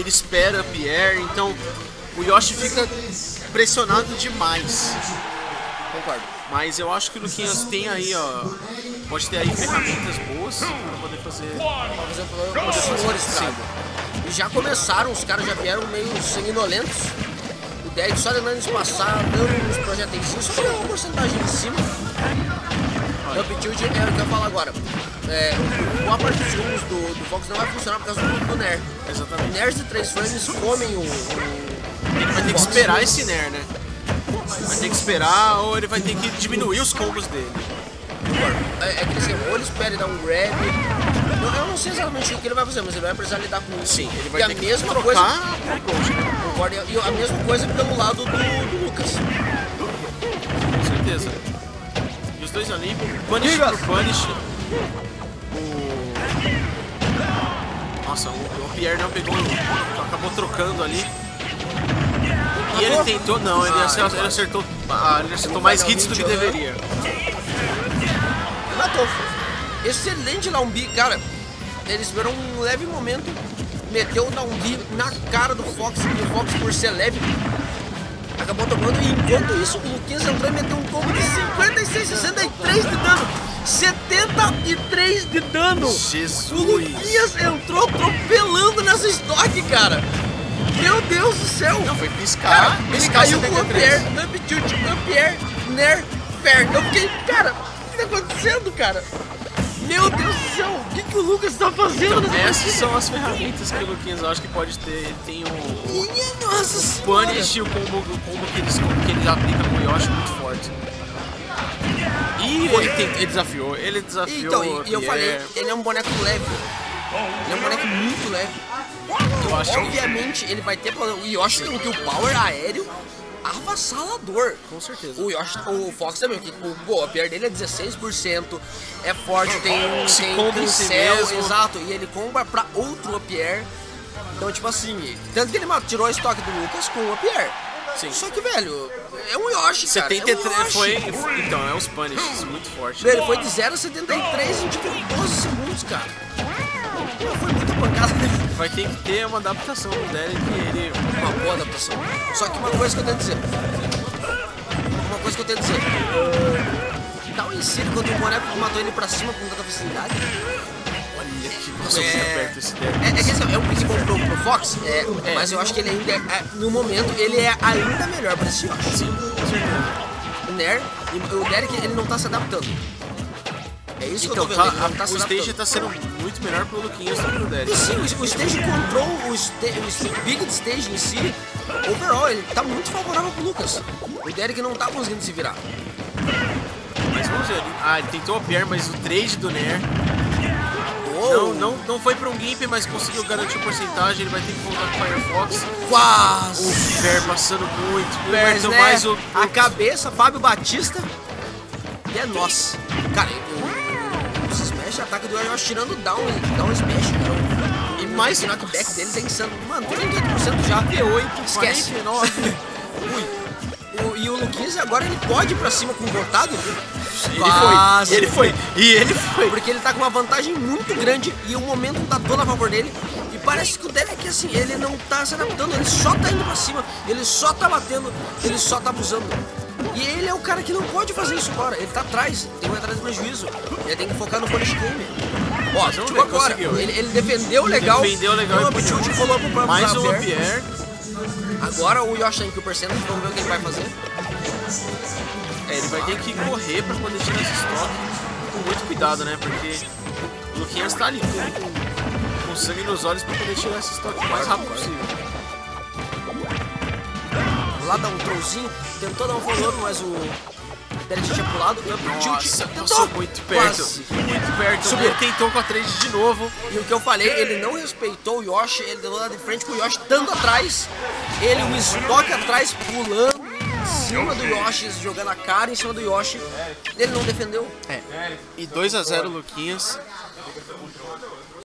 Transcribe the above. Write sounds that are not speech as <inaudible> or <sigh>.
ele espera air, então o Yoshi fica pressionado demais. Concordo. Mas eu acho que o Luquinhas tem aí, ó. Pode ter aí ferramentas boas pra poder fazer. Exemplo, os senhores, cara. E já começaram, os caras já vieram meio sanguinolentos. O Derek só tentando espaçar, dando uns projéteis, só pra uma porcentagem em cima. Up tilt é o que eu falar agora. É, boa parte dos combos do, do Fox não vai funcionar por causa do, do Nair. Exatamente. Nairs de 3 frames comem o. o Ele vai ter que esperar esse Nair, né? Vai ter que esperar ou ele vai ter que diminuir os combos dele. É, é que assim, ou ele espera e dar um grab. Eu, eu não sei exatamente o que ele vai fazer, mas ele vai precisar lidar com isso. Sim, ele vai e a ter que mesma trocar coisa. né? Concordo, e a mesma coisa pelo lado do, do Lucas. Com certeza. E os dois ali, Punish Diga. pro Punish. O... Nossa, o, o Pierre não pegou, acabou trocando ali. E ele tentou, não, ele Ah, acertou, ele acertou, ah, ele acertou mais hits do que deveria. Matou. Excelente down B, cara. Ele esperou um leve momento, meteu o down B na cara do Fox, e o Fox, por ser leve, acabou tomando. E enquanto isso, o Luquinhas entrou e meteu um combo de 56, 63 de dano. 73 de dano. Jesus! O Luquinhas entrou atropelando nessa estoque, cara. Meu Deus do céu. Não, foi piscar, Cara, ele piscar caiu com 73. up air, up tilt, up air, nair, fair. Eu fiquei, cara, o que tá acontecendo, cara? Meu Deus do céu, o que, que o Lucas tá fazendo Então, essas partida? são as ferramentas que o Luquinhas acho que pode ter. Ele tem o Minha nossa senhora. Punish e o combo, o combo que, eles, que ele aplica com o Yoshi muito forte. E ele, tem- ele desafiou, ele desafiou Então, o e, e eu Pierre. falei, ele é um boneco leve. Ele é um boneco muito leve. Eu acho que- Obviamente, ele vai ter problema. O Yoshi tem um kill power aéreo avassalador. Com certeza. O Yoshi, o Fox também, que o golpe dele é 16%, é forte, tem, Se tem comba em si exato, e ele comba pra outro Pierre. Então, tipo assim, tanto que ele tirou a estoque do Lucas com o Pierre. Sim. Só que, velho, é um Yoshi, cara. 73 é um Yoshi. foi. Então, é os punishes muito forte. Ele foi de 0 a 73 em tipo 12 segundos, cara. Foi muita pancada. <laughs> Vai ter que ter uma adaptação do Derek ele. Uma boa adaptação. Só que uma coisa que eu tenho a dizer. Uma coisa que eu tenho a dizer. Em si, quando o boneco matou ele pra cima com tanta facilidade. Olha que passou É. perto esse Derek. É, é que assim, é um bom pro, pro Fox, é, mas eu acho que ele ainda é, é, no momento, ele é ainda melhor pra esse Yoshi. Sim, com certeza. O Nair, o Derek, ele não tá se adaptando. É isso Então, que eu tô vendo, tá, tá o stage tá sendo muito melhor pro Luquinhas do que pro Derek. Sim, o, o stage control, o, sta o big stage em si, overall, ele tá muito favorável pro Lucas. O Derek não tá conseguindo se virar. Vamos ver. ele- Ah, ele tentou o Pierre, mas o trade do Nair. Não, não, não foi pra um Gimp, mas conseguiu garantir a porcentagem. Ele vai ter que voltar com o Firefox. Quase! O Pierre passando muito. Aguentou né? mais o. A cabeça, Fábio Batista. E é nosso. Cara, o, os smash ataque do Yoshi tirando down, down smash, cara. E mais O knockback deles é insano. Mano, 38% já. 38, Esquece. <laughs> 49. O- e o Luquinhas agora ele pode ir pra cima com o cortado. Ele foi. Ele foi. E ele foi. Porque ele tá com uma vantagem muito grande e o momento tá todo a favor dele. E parece que o Derek, assim, ele não tá se adaptando, ele só tá indo pra cima, ele só tá batendo, ele só tá abusando. E ele é o cara que não pode fazer isso agora, ele tá atrás, tem que atrás do prejuízo. Ele tem que focar no punish game. Ó, tipo agora, ele, ele defendeu legal. Defendeu legal deu chute, rolou pro próprio Mais um Xavier. Agora o Yoshi que o percentage, vamos ver o que ele vai fazer. É, ele vai ter que correr pra poder tirar esse estoque com muito cuidado, né? Porque o Luquinhas tá ali com, com, com sangue nos olhos pra poder tirar esse estoque o mais rápido possível. Lá dá um trollzinho, tentou dar um follow, mas o Derek tinha pulado. O Nossa, tilt passou muito perto. Quase. Muito perto. Subiu. Ele tentou com a trade de novo. E o que eu falei, ele não respeitou o Yoshi, ele deu lá de frente com o Yoshi tanto atrás. Ele, um estoque atrás, pulando em cima do Yoshi, jogando a cara em cima do Yoshi. Ele não defendeu. E 2 a 0 Luquinhas.